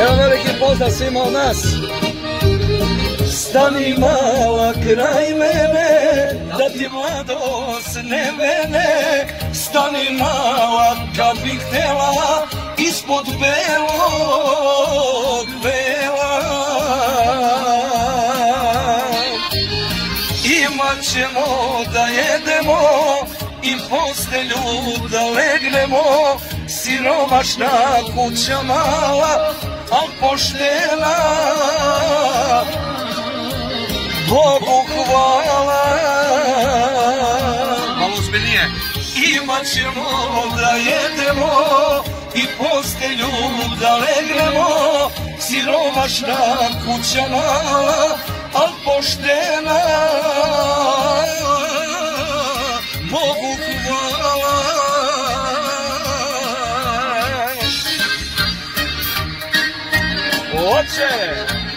Jedan veliki pozdrav svima od nas. Stani mala kraj mene, da ti mladost ne mene. Stani mala kad bih htela, ispod belog vela. Imat da jedemo i postelju da legnemo, siromašna kuća mala, al poštena. Bogu hvala. Malo ozbiljnije. Imat ćemo da jedemo i postelju da legnemo, siromašna kuća mala, Oche!